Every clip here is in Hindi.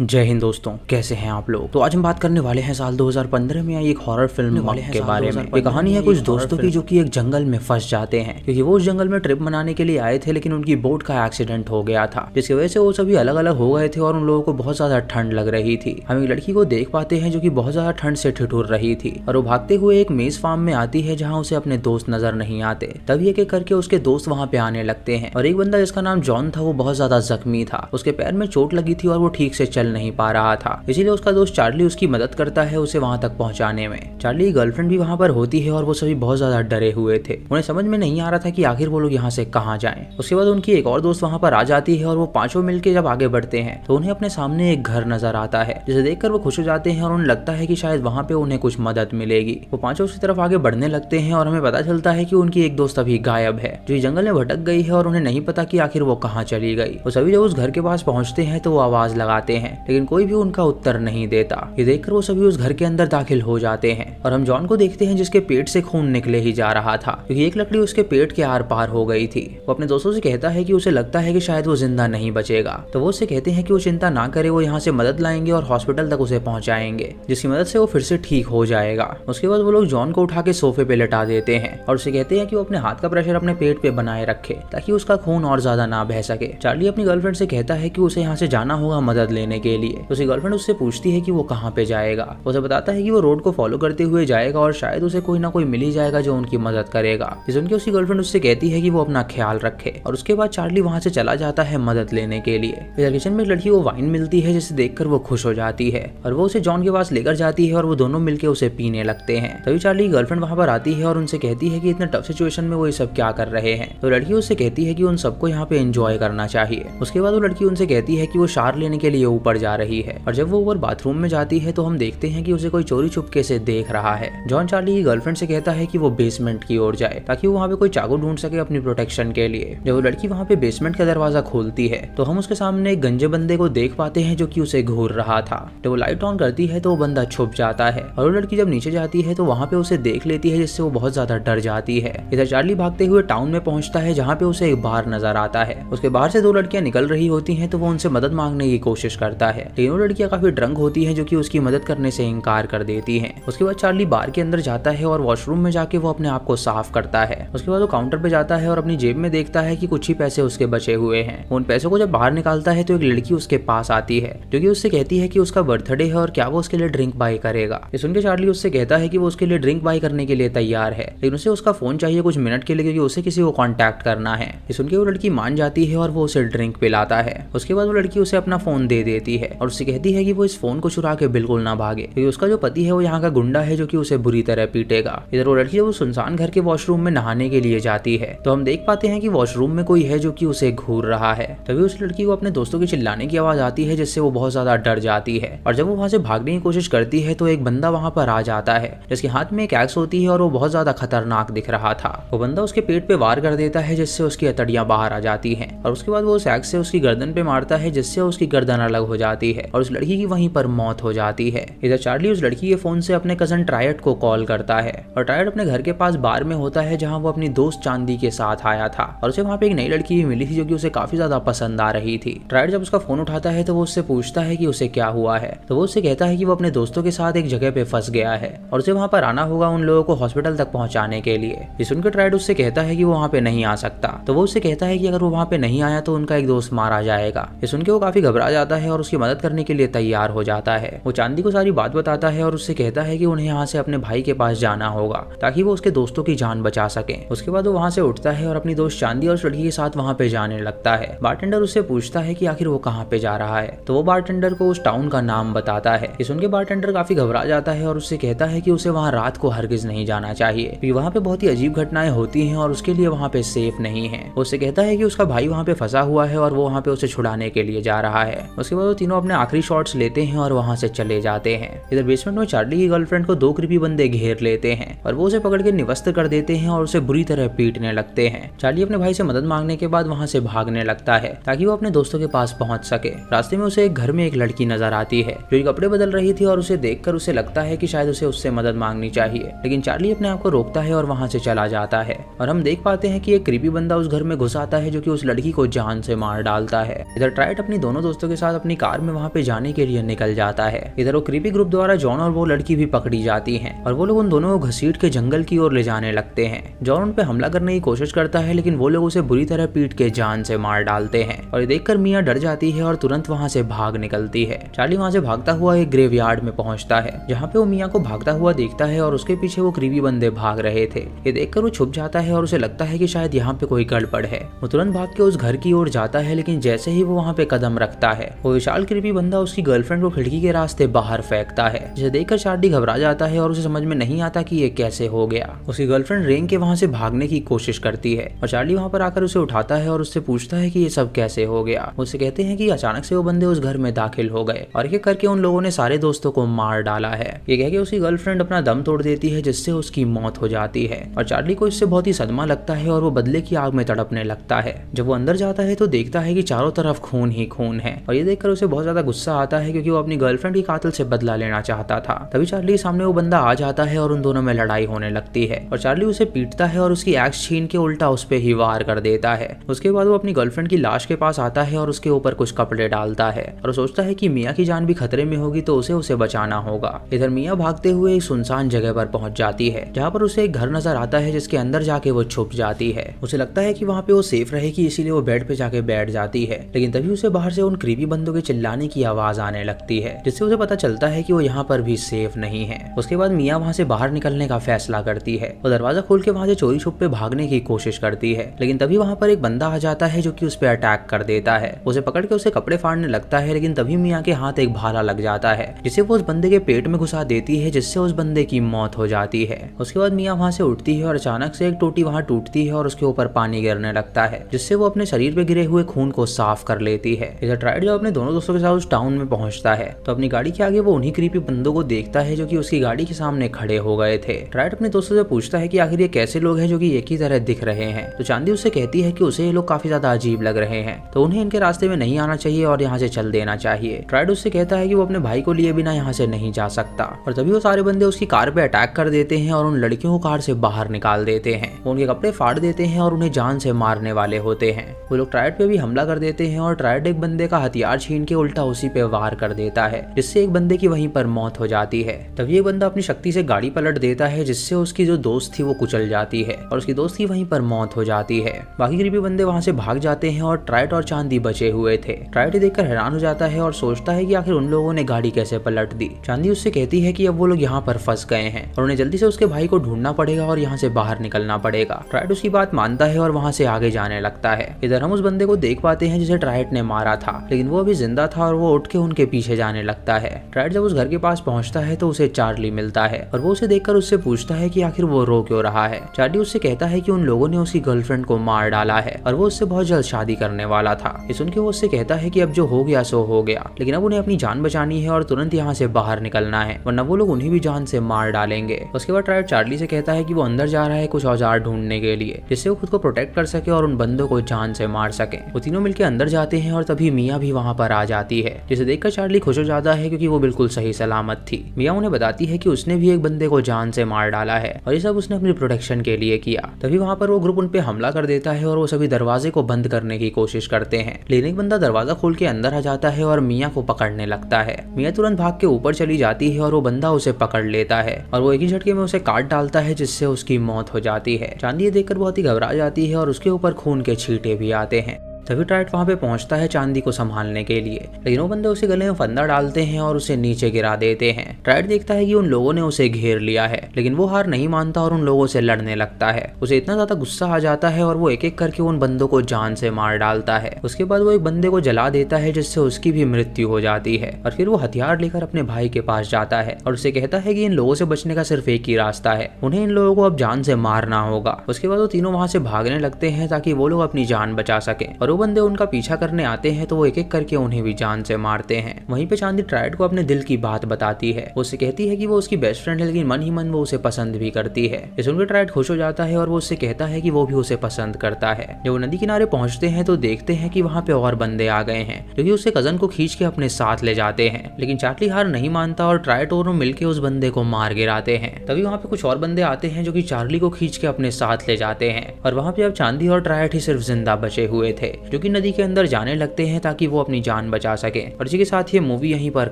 जय हिंद दोस्तों कैसे हैं आप लोग? तो आज हम बात करने वाले हैं साल 2015 में आई एक हॉरर फ़िल्म वाले के बारे में। ये कहानी है कुछ दोस्तों की जो कि एक जंगल में फंस जाते हैं क्योंकि वो उस जंगल में ट्रिप मनाने के लिए आए थे लेकिन उनकी बोट का एक्सीडेंट हो गया था जिसकी वजह से वो सभी अलग अलग हो गए थे और उन लोगों को बहुत ज़्यादा ठंड लग रही थी। हम एक लड़की को देख पाते हैं जो की बहुत ज़्यादा ठंड से ठिठुर रही थी और वो भागते हुए एक मेज फार्म में आती है जहाँ उसे अपने दोस्त नज़र नहीं आते। तभी एक एक करके उसके दोस्त वहाँ पे आने लगते हैं और एक बंदा जिसका नाम जॉन था वो बहुत ज़्यादा जख्मी था। उसके पैर में चोट लगी थी और वो ठीक से चल नहीं पा रहा था। इसीलिए उसका दोस्त चार्ली उसकी मदद करता है उसे वहाँ तक पहुँचाने में। चार्ली की गर्लफ्रेंड भी वहाँ पर होती है और वो सभी बहुत ज़्यादा डरे हुए थे। उन्हें समझ में नहीं आ रहा था कि आखिर वो लोग यहाँ से कहाँ जाए। उसके बाद उनकी एक और दोस्त वहाँ पर आ जाती है और वो पाँचों मिलकर जब आगे बढ़ते हैं तो उन्हें अपने सामने एक घर नज़र आता है, जिसे देखकर वो खुश हो जाते हैं और उन्हें लगता है की शायद वहाँ पे उन्हें कुछ मदद मिलेगी। वो पाँचों उसकी तरफ़ आगे बढ़ने लगते हैं और हमें पता चलता है की उनकी एक दोस्त अभी गायब है, जो जंगल में भटक गई है और उन्हें नहीं पता कि आखिर वो कहाँ चली गई। वो सभी जब उस घर के पास पहुँचते हैं तो वो आवाज़ लगाते हैं लेकिन कोई भी उनका उत्तर नहीं देता। ये देखकर वो सभी उस घर के अंदर दाखिल हो जाते हैं और हम जॉन को देखते हैं जिसके पेट से खून निकले ही जा रहा था, क्योंकि एक लकड़ी उसके पेट के आर पार हो गई थी। वो अपने दोस्तों से कहता है कि उसे लगता है कि शायद वो ज़िंदा नहीं बचेगा। तो वो उससे कहते हैं कि वो चिंता ना करे, वो यहाँ से मदद लाएँगे और हॉस्पिटल तक उसे पहुंचाएँगे, जिसकी मदद से वो फिर से ठीक हो जाएगा। उसके बाद वो लोग जॉन को उठा के सोफे पे लटा देते हैं और उसे कहते हैं कि वो अपने हाथ का प्रेशर अपने पेट पे बनाए रखे, ताकि उसका खून और ज़्यादा ना बह सके। चार्ली अपनी गर्लफ्रेंड से कहता है कि उसे यहाँ से जाना होगा मदद लेने के लिए। उसकी गर्लफ्रेंड उससे पूछती है कि वो कहाँ पे जाएगा। उसे बताता है कि वो रोड को फॉलो करते हुए जाएगा और शायद उसे कोई ना कोई मिल ही जाएगा जो उनकी मदद करेगा। उनकी उसकी गर्लफ्रेंड उससे कहती है कि वो अपना ख्याल रखे और उसके बाद चार्ली वहाँ से चला जाता है मदद लेने के लिए। किचन में लड़की को वाइन मिलती है, जिसे देखकर वो खुश हो जाती है और वो उसे जॉन के पास लेकर जाती है और वो दोनों मिलकर उसे पीने लगते हैं। तभी चार्ली की गर्लफ्रेंड वहाँ पर आती है और उनसे कहती है कि इतने टफ सिचुएशन में वो ये सब क्या कर रहे हैं। तो लड़की उससे कहती है कि उन सबको यहाँ पे एंजॉय करना चाहिए। उसके बाद वो लड़की उनसे कहती है कि वो शार लेने के लिए ऊपर जा रही है। और जब वो ऊपर बाथरूम में जाती है तो हम देखते हैं कि उसे कोई चोरी चुपके से देख रहा है। जॉन चार्ली की गर्लफ्रेंड से कहता है कि वो बेसमेंट की ओर जाए, ताकि वो वहाँ पे कोई चाकू ढूंढ सके अपनी प्रोटेक्शन के लिए। जब वो लड़की वहाँ पे बेसमेंट का दरवाज़ा खोलती है तो हम उसके सामने एक गंजे बंदे को देख पाते हैं, जो की उसे घूर रहा था। जब वो लाइट ऑन करती है तो वो बंदा छुप जाता है। और वो लड़की जब नीचे जाती है तो वहाँ पे उसे देख लेती है, जिससे वो बहुत ज़्यादा डर जाती है। इधर चार्ली भागते हुए टाउन में पहुँचता है, जहाँ पे उसे एक बार नज़र आता है। उसके बाहर से दो लड़कियाँ निकल रही होती है तो वो उनसे मदद मांगने की कोशिश करता है। तीनों लड़कियाँ काफ़ी ड्रंक होती हैं, जो कि उसकी मदद करने से इनकार कर देती हैं। उसके बाद चार्ली बार के अंदर जाता है और वॉशरूम में जाके वो अपने आप को साफ़ करता है। उसके बाद वो काउंटर पे जाता है और अपनी जेब में देखता है कि कुछ ही पैसे उसके बचे हुए हैं। उन पैसों को जब बाहर निकालता है तो एक लड़की उसके पास आती है, जो कि उससे कहती है कि उसका बर्थडे है और क्या वो उसके लिए ड्रिंक बाय करेगा। ये सुनकर चार्ली उससे कहता है कि वो उसके लिए ड्रिंक बाय करने के लिए तैयार है। लेकिन उसे उसका फ़ोन चाहिए कुछ मिनट के लिए, क्योंकि उसे किसी को कॉन्टेक्ट करना है। ये सुनकर वो लड़की मान जाती है और वो उसे ड्रिंक पिलाता है। उसके बाद वो लड़की उसे अपना फ़ोन दे देती है और उसे कहती है कि वो इस फ़ोन को चुरा के बिल्कुल ना भागे, क्योंकि उसका जो पति है वो यहाँ का गुंडा है जो कि उसे बुरी तरह पीटेगा। इधर वो लड़की वो सुनसान घर के वॉशरूम में नहाने के लिए जाती है तो हम देख पाते हैं कि वॉशरूम में कोई है जो कि उसे घूर रहा है। तभी उस लड़की को अपने दोस्तों के चिल्लाने की आवाज़ आती है, जिससे वो बहुत ज़्यादा डर जाती है। और जब वो वहाँ से भागने की कोशिश करती है तो एक बंदा वहाँ पर आ जाता है, जिसके हाथ में एक एक्स होती है और वो बहुत ज़्यादा खतरनाक दिख रहा था। वो बंदा उसके पेट पे वार कर देता है, जिससे उसकी अतड़ियाँ बाहर आ जाती हैं, और उसके बाद वो उस एक्स से उसकी गर्दन पे मारता है, जिससे उसकी गर्दन अलग हो जाती है और उस लड़की की वहीं पर मौत हो जाती है। इधर चार्ली उस लड़की के फ़ोन से अपने कज़न ट्रायड को कॉल करता है और ट्रायड अपने घर के पास बार में होता है जहाँ वो अपनी दोस्त चांदी के साथ आया था और उसे वहाँ पे एक नई लड़की भी मिली थी जो कि उसे काफ़ी ज़्यादा पसंद आ रही थी। ट्रायड जब उसका फ़ोन उठाता है तो वो उससे पूछता है कि उसे क्या हुआ है। तो वो उससे कहता है की वो अपने दोस्तों के साथ एक जगह पे फंस गया है और उसे वहाँ पर आना होगा उन लोगों को हॉस्पिटल तक पहुँचाने के लिए। ये सुनकर ट्रायड उससे कहता है की वो वहाँ पे नहीं आ सकता। तो वो उससे कहता है की अगर वो वहाँ पे नहीं आया तो उनका एक दोस्त मारा जाएगा। ये सुन के वो काफ़ी घबरा जाता है और उसकी मदद करने के लिए तैयार हो जाता है। वो चांदी को सारी बात बताता है और उससे कहता है कि उन्हें यहाँ से अपने भाई के पास जाना होगा, ताकि वो उसके दोस्तों की जान बचा सके। उसके बाद वो वहाँ से उठता है और अपनी दोस्त चांदी और उस लड़की के साथ वहाँ पे जाने लगता है। बारटेंडर उससे पूछता है कि आखिर वो कहाँ पे जा रहा है। तो वो बारटेंडर को उस टाउन का नाम बताता है। ये सुन के बारटेंडर काफ़ी घबरा जाता है और उससे कहता है की उसे वहाँ रात को हरगिज नहीं जाना चाहिए वहाँ पे बहुत ही अजीब घटनाएँ होती है और उसके लिए वहाँ पे सेफ़ नहीं है। उससे कहता है की उसका भाई वहाँ पे फंसा हुआ है और वो वहाँ पे उसे छुड़ाने के लिए जा रहा है। उसके बाद तीनों अपने आखिरी शॉट्स लेते हैं और वहाँ से चले जाते हैं। इधर बेसमेंट में चार्ली की गर्लफ्रेंड को दो कृपी बंदे घेर लेते हैं और वो उसे पकड़ के निवस्त कर देते हैं और उसे बुरी तरह पीटने लगते हैं। चार्ली अपने भाई से मदद मांगने के बाद वहाँ से भागने लगता है ताकि वो अपने दोस्तों के पास पहुँच सके। रास्ते में उसे एक घर में एक लड़की नज़र आती है जो कपड़े बदल रही थी और उसे देखकर उसे लगता है कि शायद उसे उससे मदद मांगनी चाहिए। लेकिन चार्ली अपने आप को रोकता है और वहाँ से चला जाता है और हम देख पाते हैं कि एक कृपी बंदा उस घर में घुस आता है जो कि उस लड़की को जान से मार डालता है। इधर ट्राइट अपनी दोनों दोस्तों के साथ अपनी कार में वहाँ पे जाने के लिए निकल जाता है। इधर वो क्रीपी ग्रुप द्वारा जॉन और वो लड़की भी पकड़ी जाती है और वो लोग उन दोनों को घसीट के जंगल की ओर ले जाने लगते हैं। जॉन उन पे हमला करने की कोशिश करता है, लेकिन वो लोग उसे बुरी तरह पीट के जान से मार डालते हैं और देखकर मियाँ डर जाती है और तुरंत वहाँ से भाग निकलती है। चार्ली वहाँ से भागता हुआ एक ग्रेवयार्ड में पहुँचता है, जहाँ पे वो मियाँ को भागता हुआ देखता है और उसके पीछे वो क्रीवी बंदे भाग रहे थे। ये देखकर वो छुप जाता है और उसे लगता है कि शायद यहाँ पे कोई गड़बड़ है। वो तुरंत भाग के उस घर की ओर जाता है, लेकिन जैसे ही वो वहाँ पे कदम रखता है, वो विशाल क्रीपी बंदा उसकी गर्लफ्रेंड को खिड़की के रास्ते बाहर फेंकता है। जिसे देखकर चार्ली घबरा जाता है और उसे समझ में नहीं आता कि ये कैसे हो गया। उसकी गर्लफ्रेंड रेंग के वहाँ से भागने की कोशिश करती है और चार्ली वहाँ पर आकर उसे उठाता है और उससे पूछता है कि ये सब कैसे हो गया। उससे कहते हैं कि अचानक से वो बंदे उस घर में दाखिल हो गए और ये करके उन लोगों ने सारे दोस्तों को मार डाला है। ये कह के उसकी गर्लफ्रेंड अपना दम तोड़ देती है, जिससे उसकी मौत हो जाती है और चार्ली को इससे बहुत ही सदमा लगता है और वो बदले की आग में तड़पने लगता है। जब वो अंदर जाता है तो देखता है कि चारों तरफ़ खून ही खून है और ये देखकर उसे बहुत ज़्यादा गुस्सा आता है क्योंकि वो अपनी गर्लफ्रेंड की कातिल से बदला लेना चाहता था। तभी चार्ली के सामने वो बंदा आ जाता है और उन दोनों में लड़ाई होने लगती है। और चार्ली उसे पीटता है और उसकी एक्स छीन के उल्टा उस पर ही वार कर देता है। उसके बाद वो अपनी गर्लफ्रेंड की लाश के पास आता है और उसके ऊपर कुछ कपड़े डालता है। और सोचता है की मियाँ की जान भी खतरे में होगी तो उसे उसे बचाना होगा। इधर मियाँ भागते हुए एक सुनसान जगह पर पहुँच जाती है, जहाँ पर उसे एक घर नज़र आता है जिसके अंदर जाके वो छुप जाती है। उसे लगता है की वहाँ पे वो सेफ़ रहेगी, इसीलिए वो बेड पे जाके बैठ जाती है। लेकिन तभी उसे बाहर से उन क्रीपी बंदों के चिल्लाने की आवाज़ आने लगती है, जिससे उसे पता चलता है कि वो यहाँ पर भी सेफ़ नहीं है। उसके बाद मियाँ वहाँ से बाहर निकलने का फैसला करती है। वो दरवाज़ा खोल के वहाँ से चोरी छुप पे भागने की कोशिश करती है, लेकिन तभी वहाँ पर एक बंदा आ जाता है जो कि उस पर अटैक कर देता है। उसे पकड़ के उसे कपड़े फाड़ने लगता है, लेकिन तभी मियाँ के हाथ एक भाला लग जाता है, जिसे वो उस बंदे के पेट में घुसा देती है, जिससे उस बंदे की मौत हो जाती है। उसके बाद मियाँ वहाँ से उठती है और अचानक से एक टोटी वहाँ टूटती है और उसके ऊपर पानी गिरने लगता है, जिससे वो अपने शरीर पे गिरे हुए खून को साफ़ कर लेती है। इधर ट्राइड जब अपने दोनों दोस्तों के साथ उस टाउन में पहुँचता है। तो अपनी गाड़ी के आगे वो उन्हीं क्रीपी बंदों को देखता है जो कि उसकी गाड़ी के सामने खड़े हो गए थे। ट्राइड अपने दोस्तों से पूछता है कि आखिर ये कैसे लोग हैं जो कि एक ही तरह दिख रहे हैं। तो चांदी उससे कहती है कि उसे ये लोग काफ़ी ज़्यादा अजीब लग रहे हैं। तो उन्हें इनके रास्ते में नहीं आना चाहिए और यहाँ से चल देना चाहिए। ट्राइड उससे कहता है कि वो अपने भाई को लिए बिना यहाँ से नहीं जा सकता। और तभी वो सारे बंदे उसकी कार पे अटैक कर देते हैं और उन लड़कियों को कार से बाहर निकाल देते हैं। वो उनके कपड़े फाड़ देते हैं और उन्हें जान से मारने वाले होते हैं। वो लोग ट्राइड पे भी हमला कर देते हैं और ट्राइड एक बंदे का हथियार छीन के उल्टा उसी पे वार कर देता है, जिससे एक बंदे की वहीं पर मौत हो जाती है। तभी एक बंदा अपनी शक्ति से गाड़ी पलट देता है, जिससे उसकी जो दोस्त थी वो कुचल जाती है और उसकी दोस्त की वहीं पर मौत हो जाती है। बाकी गरीबी बंदे वहाँ से भाग जाते हैं और ट्राइट और चांदी बचे हुए थे। ट्राइट देखकर हैरान हो जाता है और सोचता है कि आखिर उन लोगों ने गाड़ी कैसे पलट दी। चांदी उससे कहती है कि अब वो लोग यहाँ पर फंस गए हैं और उन्हें जल्दी से उसके भाई को ढूंढना पड़ेगा और यहाँ से बाहर निकलना पड़ेगा। ट्राइट उसकी बात मानता है और वहाँ से आगे जाने लगता है। इधर हम उस बंदे को देख पाते हैं जिसे ट्राइट ने मारा था, लेकिन वो अभी ज़िंदा था और वो उठ के उनके पीछे जाने लगता है। ट्राइट जब उस घर के पास पहुँचता है तो उसे चार्ली मिलता है और वो उसे देखकर उससे पूछता है कि आखिर वो रो क्यों रहा है। चार्ली उससे कहता है कि उन लोगों ने उसकी गर्लफ्रेंड को मार डाला है और वो उससे बहुत जल्द शादी करने वाला था। ये सुन के वो उससे कहता है कि अब जो हो गया, सो हो गया। लेकिन अब उन्हें अपनी जान बचानी है और तुरंत यहाँ से बाहर निकलना है, वरना वो लोग उन्हें भी जान से मार डालेंगे। उसके बाद ट्राइट चार्ली से कहता है की वो अंदर जा रहा है कुछ औज़ार ढूँढने के लिए, जिससे वो खुद को प्रोटेक्ट कर सके और उन बंदों को जान से मार सके। वो तीनों मिलकर अंदर जाते हैं और तभी मियाँ भी वहाँ पर आ जाती है, जिसे देखकर चार्ली खुश हो जाता है क्योंकि वो बिल्कुल सही सलामत थी। मियाँ उन्हें बताती है कि उसने भी एक बंदे को जान से मार डाला है, और ये सब उसने अपनी प्रोटेक्शन के लिए किया। तभी वहाँ पर वो ग्रुप उनपे हमला कर देता है और वो सभी दरवाजे को बंद करने की कोशिश करते हैं। लेकिन एक बंदा दरवाज़ा खोल के अंदर आ जाता है और मियाँ को पकड़ने लगता है। मियाँ तुरंत भाग के ऊपर चली जाती है और वो बंदा उसे पकड़ लेता है, और वो एक ही झटके में उसे काट डालता है, जिससे उसकी मौत हो जाती है। चांदी देखकर बहुत ही घबरा जाती है और उसके ऊपर खून के छींटे भी आते हैं। तभी टाइट वहाँ पे पहुँचता है चांदी को संभालने के लिए। लेकिन वो बंदे उसे गले में फंदा डालते हैं और उसे नीचे गिरा देते हैं। टाइट देखता है कि उन लोगों ने उसे घेर लिया है, लेकिन वो हार नहीं मानता और उन लोगों से लड़ने लगता है। उसे इतना ज़्यादा गुस्सा आ जाता है और वो एक एक करके उन बंदों को जान से मार डालता है। उसके बाद वो एक बंदे को जला देता है, जिससे उसकी भी मृत्यु हो जाती है और फिर वो हथियार लेकर अपने भाई के पास जाता है और उसे कहता है कि इन लोगों से बचने का सिर्फ़ एक ही रास्ता है। उन्हें इन लोगों को अब जान से मारना होगा। उसके बाद वो तीनों वहाँ से भागने लगते हैं ताकि वो लोग अपनी जान बचा सके और बंदे उनका पीछा करने आते हैं तो वो एक एक करके उन्हें भी जान से मारते हैं। वहीं पे चांदी ट्राइड को अपने दिल की बात बताती है। उसे कहती है कि वो उसकी बेस्ट फ्रेंड है, लेकिन मन ही मन वो उसे पसंद भी करती है। ये सुनकर ट्राइड खुश हो जाता है और वो उससे कहता है कि वो भी उसे पसंद करता है। जब वो नदी किनारे पहुँचते हैं तो देखते हैं कि वहाँ पे और बंदे आ गए हैं, जो कि उससे कज़न को खींच के अपने साथ ले जाते हैं। लेकिन चार्ली हार नहीं मानता और ट्राइड और मिलकर उस बंदे को मार गिराते हैं। तभी वहाँ पे कुछ और बंदे आते हैं, जो की चार्ली को खींच के अपने साथ ले जाते हैं। और वहाँ पे अब चांदी और ट्राइड ही सिर्फ़ ज़िंदा बचे हुए थे। जो कि नदी के अंदर जाने लगते हैं ताकि वो अपनी जान बचा सके। और इसी के साथ ये मूवी यहीं पर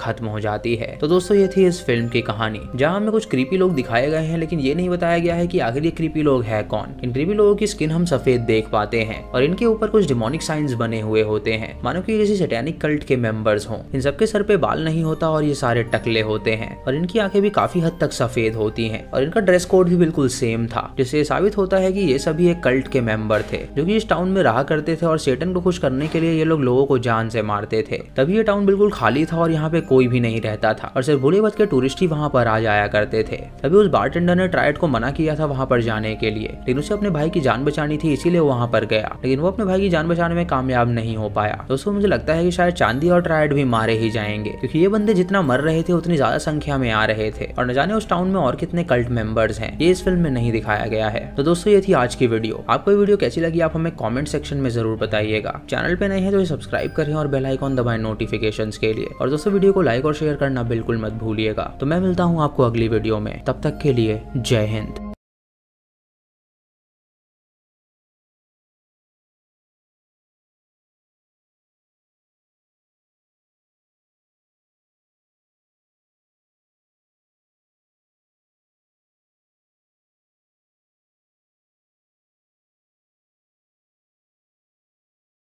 खत्म हो जाती है। तो दोस्तों, ये थी इस फ़िल्म की कहानी, जहाँ हमें कुछ क्रीपी लोग दिखाए गए हैं, लेकिन ये नहीं बताया गया है की आखिर ये क्रीपी लोग है कौन। इन क्रीपी लोगों की स्किन हम सफ़ेद देख पाते हैं, और इनके ऊपर कुछ डिमोनिक साइंस बने हुए होते हैं। मानो कि किसी सैटेनिक कल्ट के मेंबर्स हों। इन सबके सर पे बाल नहीं होता और ये सारे टकले होते हैं, और इनकी आँखें भी काफ़ी हद तक सफ़ेद होती हैं, और इनका ड्रेस कोड भी बिल्कुल सेम था, जिससे साबित होता है कि ये सभी एक कल्ट के मेंबर थे, जो कि इस टाउन में रहा करते थे और सेटन को खुश करने के लिए ये लोग लोगों को जान से मारते थे। तभी ये टाउन बिल्कुल खाली था और यहाँ पे कोई भी नहीं रहता था। और सिर्फ़ बुरे के टूरिस्ट ही वहाँ पर आ जाया करते थे। तभी उस बारटेंडर ने ट्राइड को मना किया था वहाँ पर जाने के लिए। लेकिन उसे अपने भाई की जान बचानी थी, इसीलिए वहाँ पर गया। लेकिन वो अपने भाई की जान बचाने में कामयाब नहीं हो पाया। दोस्तों मुझे लगता है की शायद चांदी और ट्राइड भी मारे ही जाएँगे। क्योंकि ये बंदे जितना मर रहे थे, उतनी ज़्यादा संख्या में आ रहे थे। और न जाने उस टाउन में और कितने कल्ट मेंबर्स हैं। ये इस फ़िल्म में नहीं दिखाया गया है। तो दोस्तों, ये थी आज की वीडियो आपको वीडियो कैसी लगी, आप हमें कमेंट सेक्शन में ज़रूर बताइएगा। चैनल पे नए हैं तो सब्सक्राइब करें और बेल आइकॉन दबाएँ नोटिफिकेशन के लिए। और दोस्तों, वीडियो को लाइक और शेयर करना बिल्कुल मत भूलिएगा। तो मैं मिलता हूँ आपको अगली वीडियो में। तब तक के लिए जय हिंद।